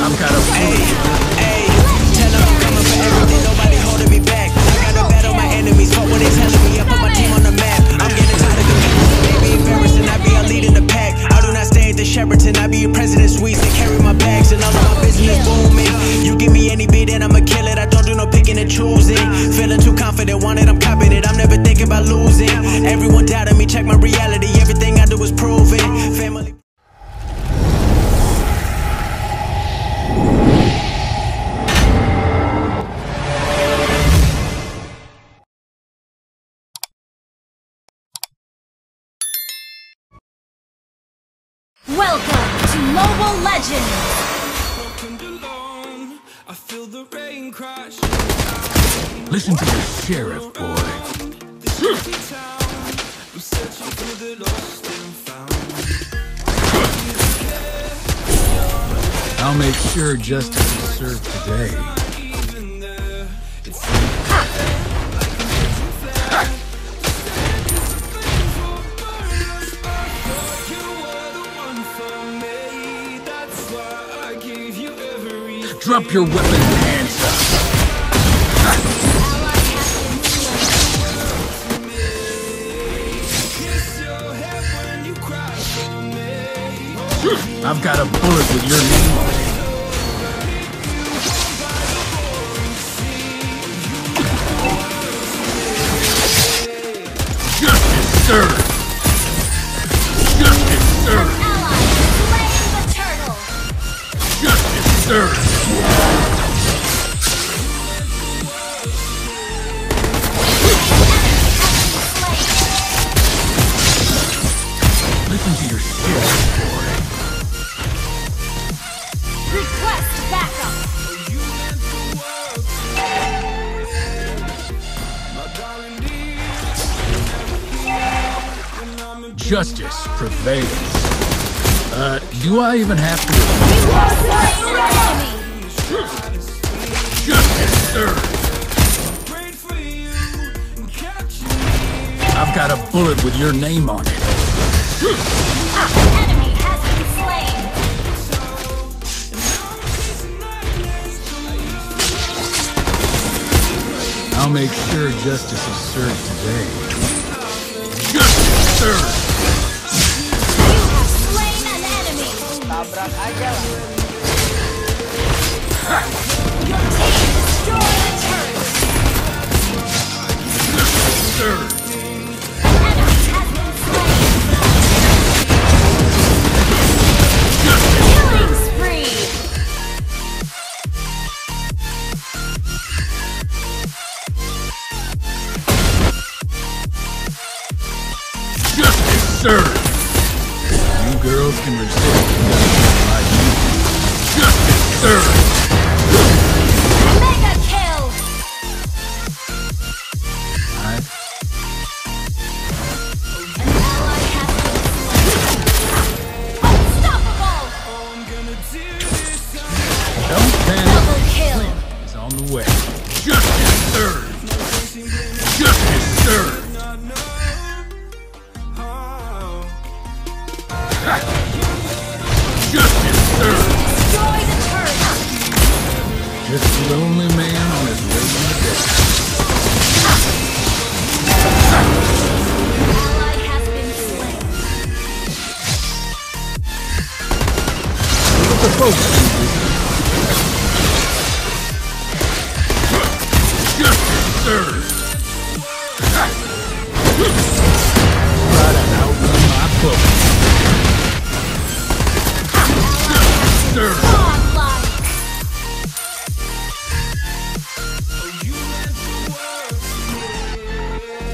I'm kind of Ayy, ayy, tell 'em I'm coming for everything, nobody holding me back. I got a battle my enemies, fuck what they telling me. I put my team on the map. I'm getting tired of competing, they be embarrassing. I be a lead in the pack. I do not stay at the Sheraton, I be a president suites. They carry my bags and all of my business booming. You give me any beat and I'ma kill it. I don't do no picking and choosing. Feeling too confident, want it, I'm copping it. I'm never thinking about losing. Everyone doubted me, check my reality. Mobile Legends! I feel the rain crash. Listen to the sheriff, boy. I'll make sure justice is served today. Drop your weapon hands up. I've got a bullet with your name on it. Justice prevails. Uh, do I even have to? Justice you. I've got a bullet with your name on it. I'll make sure justice is served today. Justice served. Justice served. You girls can resist. Justice served.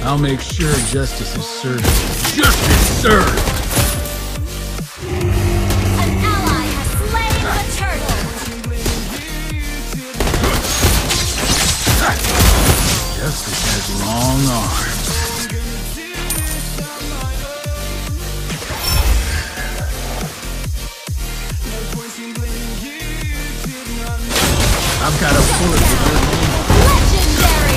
I'll make sure justice is served. Justice served. An ally has slain the turtle! Justice has long arms. I've got a bullet with your name on it. Legendary!